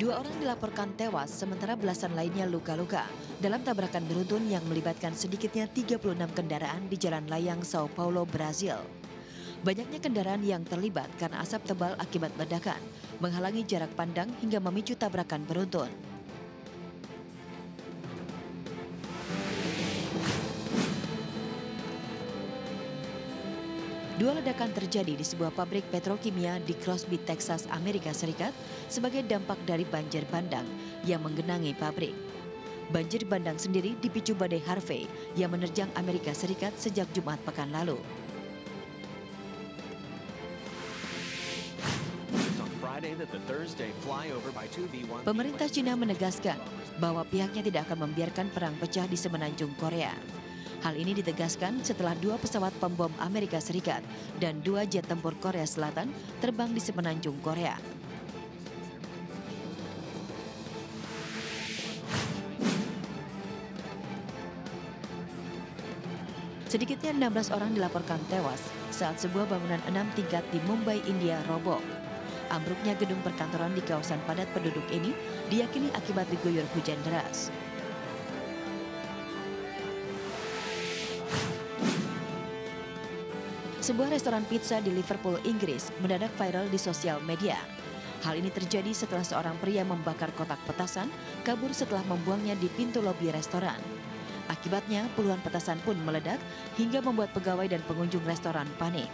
Dua orang dilaporkan tewas, sementara belasan lainnya luka-luka dalam tabrakan beruntun yang melibatkan sedikitnya 36 kendaraan di jalan layang Sao Paulo, Brazil. Banyaknya kendaraan yang terlibat karena asap tebal akibat ledakan, menghalangi jarak pandang hingga memicu tabrakan beruntun. Dua ledakan terjadi di sebuah pabrik petrokimia di Crosby, Texas, Amerika Serikat sebagai dampak dari banjir bandang yang menggenangi pabrik. Banjir bandang sendiri dipicu badai Harvey yang menerjang Amerika Serikat sejak Jumat pekan lalu. It's on Friday that the Thursday flyover by two B-1 Pemerintah Cina menegaskan bahwa pihaknya tidak akan membiarkan perang pecah di semenanjung Korea. Hal ini ditegaskan setelah dua pesawat pembom Amerika Serikat dan dua jet tempur Korea Selatan terbang di semenanjung Korea. Sedikitnya 16 orang dilaporkan tewas saat sebuah bangunan enam tingkat di Mumbai, India roboh. Ambruknya gedung perkantoran di kawasan padat penduduk ini diyakini akibat diguyur hujan deras. Sebuah restoran pizza di Liverpool, Inggris mendadak viral di sosial media. Hal ini terjadi setelah seorang pria membakar kotak petasan kabur setelah membuangnya di pintu lobi restoran. Akibatnya puluhan petasan pun meledak hingga membuat pegawai dan pengunjung restoran panik.